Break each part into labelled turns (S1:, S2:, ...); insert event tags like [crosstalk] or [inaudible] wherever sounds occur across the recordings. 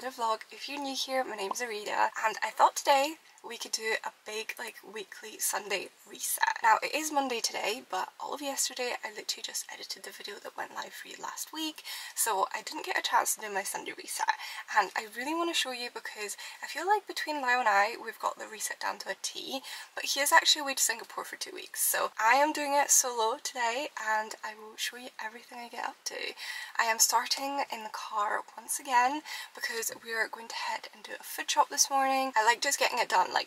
S1: another vlog. If you're new here, my name's Irida and I thought today we could do a big like weekly Sunday reset. Now it is Monday today but all of yesterday I literally just edited the video that went live for you last week so I didn't get a chance to do my Sunday reset and I really want to show you because I feel like between Lyle and I we've got the reset down to a T but he is actually away to Singapore for two weeks so I am doing it solo today and I will show you everything I get up to. I am starting in the car once again because we are going to head and do a food shop this morning. I like just getting it done like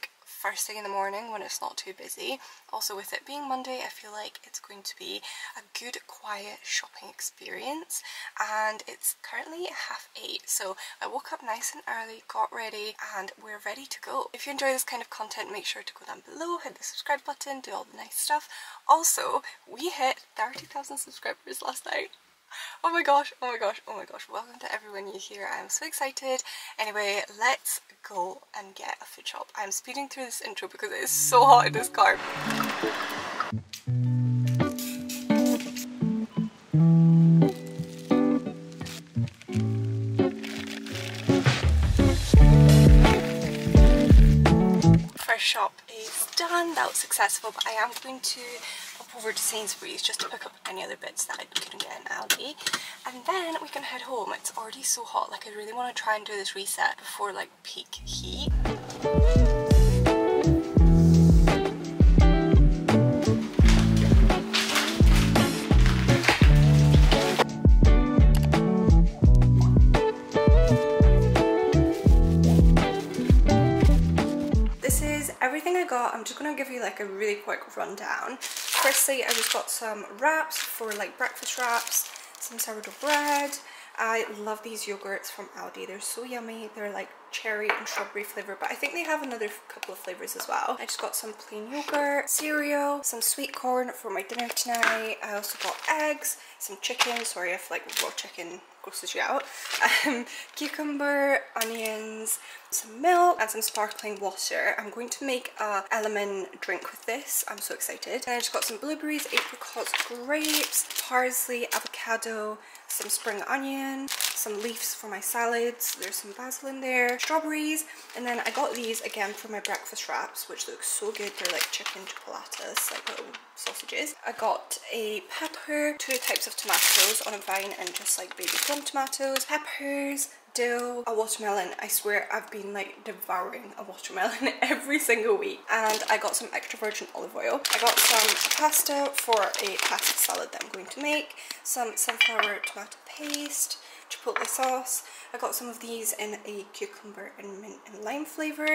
S1: first thing in the morning when it's not too busy. Also with it being Monday I feel like it's going to be a good quiet shopping experience and it's currently half eight so I woke up nice and early, got ready and we're ready to go. If you enjoy this kind of content make sure to go down below, hit the subscribe button, do all the nice stuff. Also we hit 30,000 subscribers last night oh my gosh, oh my gosh, oh my gosh. Welcome to everyone new here. I'm so excited. Anyway, let's go and get a food shop. I'm speeding through this intro because it is so hot in this car. First shop is done, that was successful, but I am going to hop over to Sainsbury's just to pick up any other bits that I couldn't And then we can head home. It's already so hot. Like I really want to try and do this reset before like peak heat. This is everything I got. I'm just going to give you like a really quick rundown. Firstly, I just got some wraps for like breakfast wraps, some sourdough bread. I love these yogurts from Aldi. They're so yummy. They're like cherry and strawberry flavor, but I think they have another couple of flavors as well. I just got some plain yogurt, cereal, some sweet corn for my dinner tonight. I also got eggs, some chicken. Sorry if like raw chicken grosses you out. Um, [laughs] cucumber, onions, some milk and some sparkling water. I'm going to make a lemon drink with this. I'm so excited. And I just got some blueberries, apricots, grapes, parsley, avocado, some spring onion, some leaves for my salads. There's some basil in there, strawberries, and then I got these again for my breakfast wraps, which look so good. They're like chicken chipolatas, like little sausages. I got a pepper, two types of tomatoes on a vine and just like baby plum tomatoes, peppers, dill, a watermelon. I swear I've been like devouring a watermelon [laughs] every single week. And I got some extra virgin olive oil. I got some pasta for a pasta salad that I'm going to make, some sunflower tomato paste, chipotle sauce. I got some of these in a cucumber and mint and lime flavour,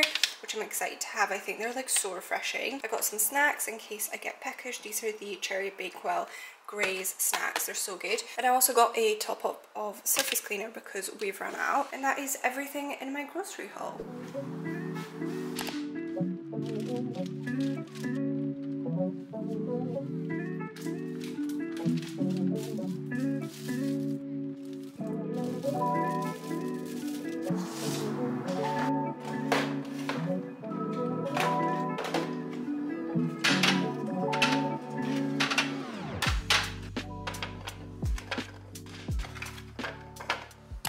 S1: which I'm excited to have. I think they're like so refreshing. I got some snacks in case I get peckish. These are the Cherry Bakewell Graze snacks. They're so good. And I also got a top up of surface cleaner because we've run out. And that is everything in my grocery haul.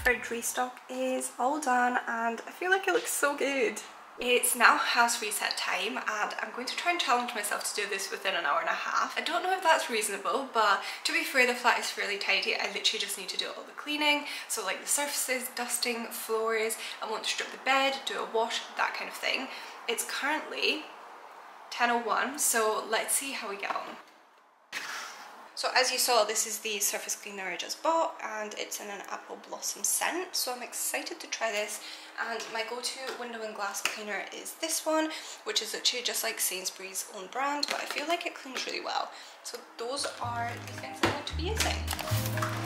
S1: Fridge restock is all done and I feel like it looks so good. It's now house reset time and I'm going to try and challenge myself to do this within an hour and a half. I don't know if that's reasonable but to be fair the flat is fairly tidy. I literally just need to do all the cleaning so like the surfaces, dusting, floors, I want to strip the bed, do a wash, that kind of thing. It's currently 10.01 so let's see how we get on. So as you saw, this is the surface cleaner I just bought and it's in an apple blossom scent. So I'm excited to try this. And my go-to window and glass cleaner is this one, which is actually just like Sainsbury's own brand, but I feel like it cleans really well. So those are the things I'm going to be using.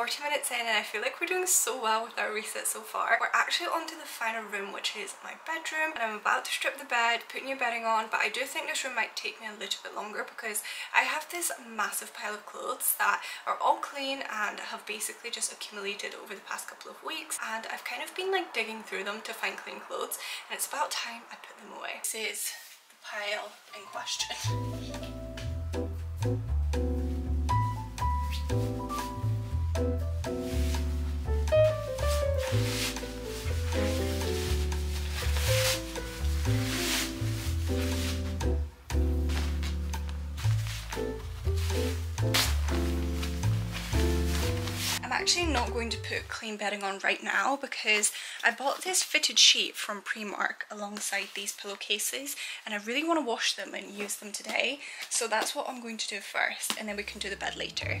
S1: 40 minutes in and I feel like we're doing so well with our reset so far. We're actually on to the final room which is my bedroom and I'm about to strip the bed, put new bedding on but I do think this room might take me a little bit longer because I have this massive pile of clothes that are all clean and have basically just accumulated over the past couple of weeks and I've kind of been like digging through them to find clean clothes and it's about time I put them away. This is the pile in question. [laughs] actually not going to put clean bedding on right now because I bought this fitted sheet from Primark alongside these pillowcases and I really want to wash them and use them today so that's what I'm going to do first and then we can do the bed later.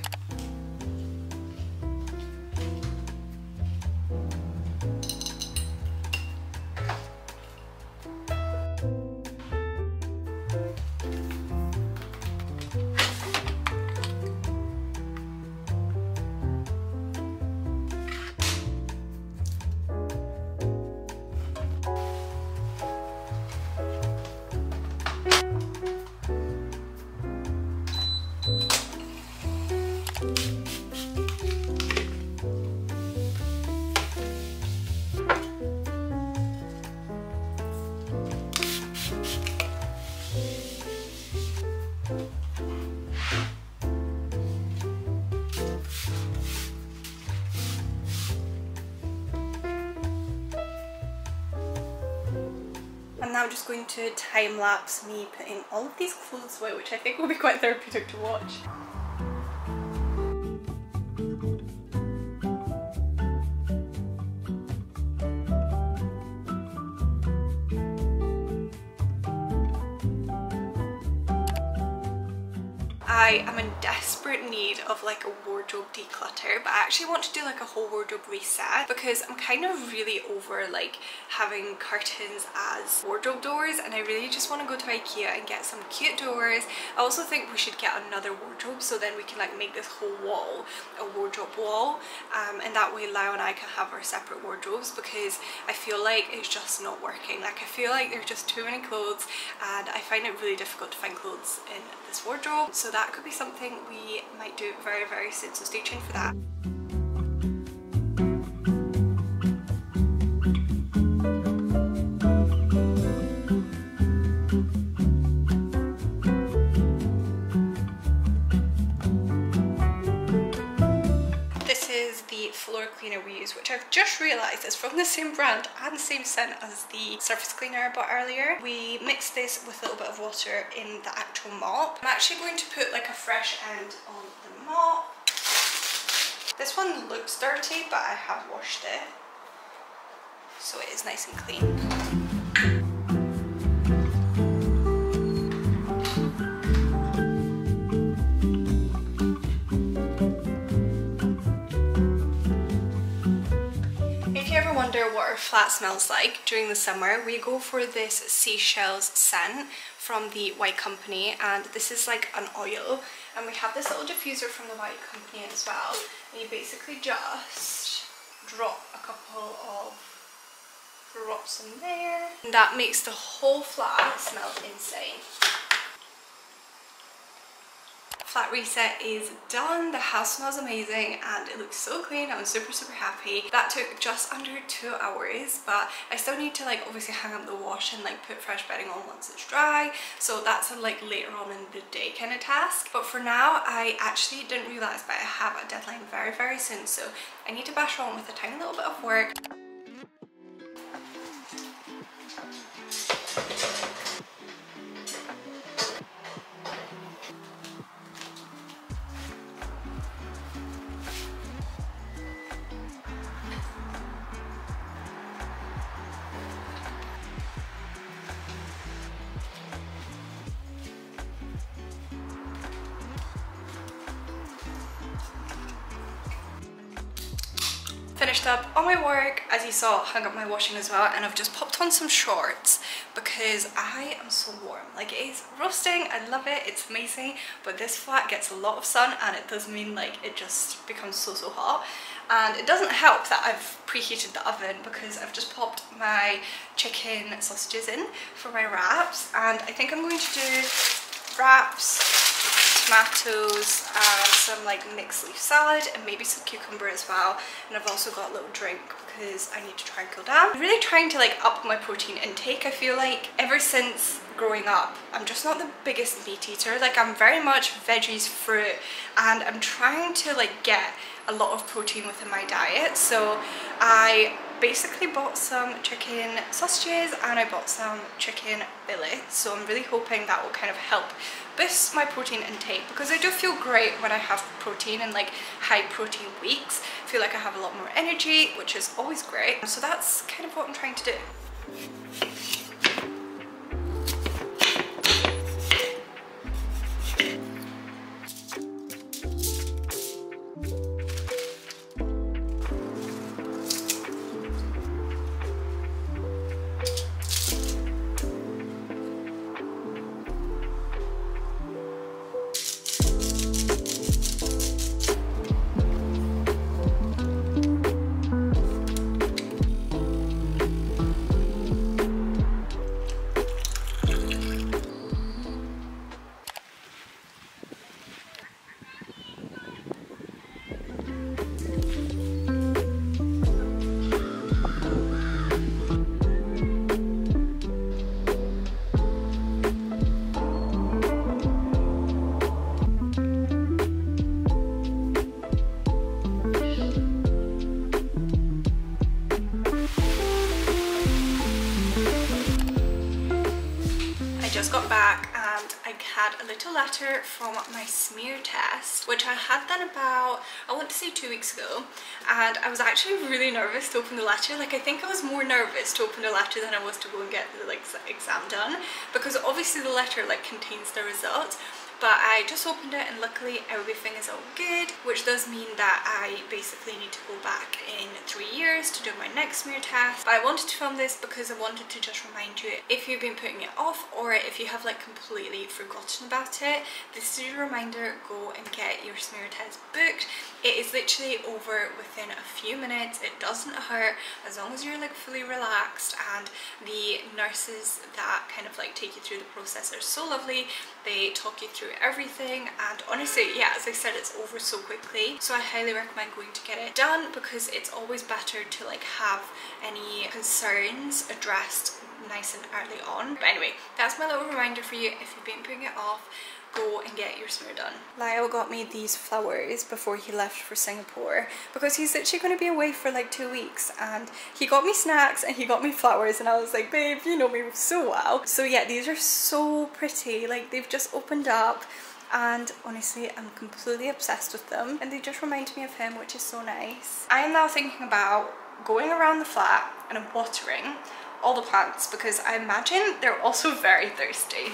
S1: I'm just going to time lapse me putting all of these clothes away which I think will be quite therapeutic to watch. I am in desperate need of like a wardrobe declutter but I actually want to do like a whole wardrobe reset because I'm kind of really over like having curtains as wardrobe doors and I really just want to go to Ikea and get some cute doors. I also think we should get another wardrobe so then we can like make this whole wall a wardrobe wall um, and that way Lau and I can have our separate wardrobes because I feel like it's just not working. Like I feel like there's just too many clothes and I find it really difficult to find clothes in this wardrobe so that that could be something we might do very very soon so stay tuned for that. Just realised it's from the same brand and same scent as the surface cleaner I bought earlier. We mix this with a little bit of water in the actual mop. I'm actually going to put like a fresh end on the mop. This one looks dirty, but I have washed it. So it is nice and clean. Flat smells like during the summer, we go for this seashells scent from the White Company and this is like an oil. And we have this little diffuser from the White Company as well. And you basically just drop a couple of drops in there. And that makes the whole flat smell insane flat reset is done. The house smells amazing and it looks so clean. I'm super, super happy. That took just under two hours, but I still need to like obviously hang up the wash and like put fresh bedding on once it's dry. So that's a like later on in the day kind of task. But for now, I actually didn't realize, but I have a deadline very, very soon. So I need to bash on with a tiny little bit of work. Finished up all my work as you saw hung up my washing as well and I've just popped on some shorts because I am so warm. Like it is roasting, I love it, it's amazing, but this flat gets a lot of sun and it does mean like it just becomes so so hot. And it doesn't help that I've preheated the oven because I've just popped my chicken sausages in for my wraps and I think I'm going to do wraps, tomatoes, and some like mixed leaf salad and maybe some cucumber as well. And I've also got a little drink because I need to try and cool down. I'm really trying to like up my protein intake. I feel like ever since growing up, I'm just not the biggest meat eater. Like I'm very much veggies, fruit, and I'm trying to like get a lot of protein within my diet. So I basically bought some chicken sausages and I bought some chicken fillets. So I'm really hoping that will kind of help boost my protein intake because I do feel great when I have protein and like high protein weeks. I feel like I have a lot more energy, which is always great. So that's kind of what I'm trying to do. Had a little letter from my smear test which I had done about I want to say two weeks ago and I was actually really nervous to open the letter. Like I think I was more nervous to open the letter than I was to go and get the like exam done because obviously the letter like contains the results but I just opened it and luckily everything is all good which does mean that I basically need to go back in three years to do my next smear test. But I wanted to film this because I wanted to just remind you if you've been putting it off or if you have like completely forgotten about it this is your reminder go and get your smear test booked. It is literally over within a few minutes. It doesn't hurt as long as you're like fully relaxed and the nurses that kind of like take you through the process are so lovely. They talk you through everything and honestly yeah as I said it's over so quickly so I highly recommend going to get it done because it's always better to like have any concerns addressed nice and early on but anyway that's my little reminder for you if you've been putting it off go and get your smear done. Lyle got me these flowers before he left for Singapore because he's literally going to be away for like two weeks and he got me snacks and he got me flowers and I was like babe you know me so well. So yeah these are so pretty like they've just opened up and honestly I'm completely obsessed with them and they just remind me of him which is so nice. I am now thinking about going around the flat and watering all the plants because I imagine they're also very thirsty.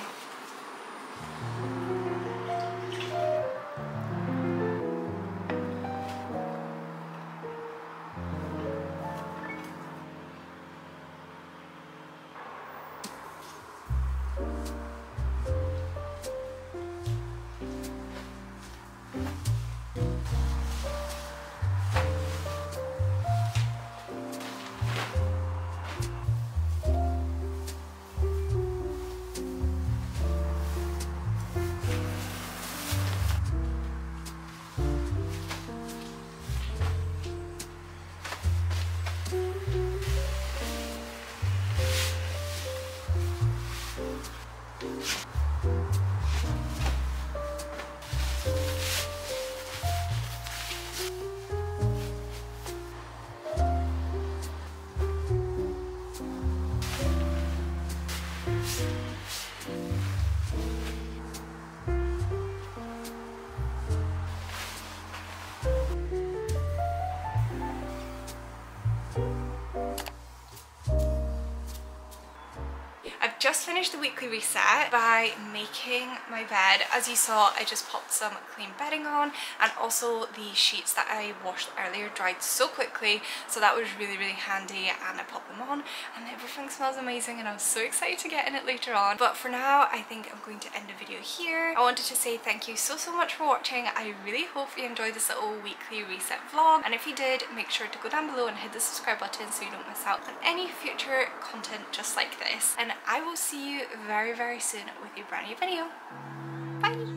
S1: Finished the weekly reset by making my bed. As you saw, I just popped some clean bedding on and also the sheets that I washed earlier dried so quickly so that was really really handy and I popped them on and everything smells amazing and I'm so excited to get in it later on. But for now, I think I'm going to end the video here. I wanted to say thank you so so much for watching. I really hope you enjoyed this little weekly reset vlog and if you did, make sure to go down below and hit the subscribe button so you don't miss out on any future content just like this. And I will see you very very soon with a brand new video. Bye!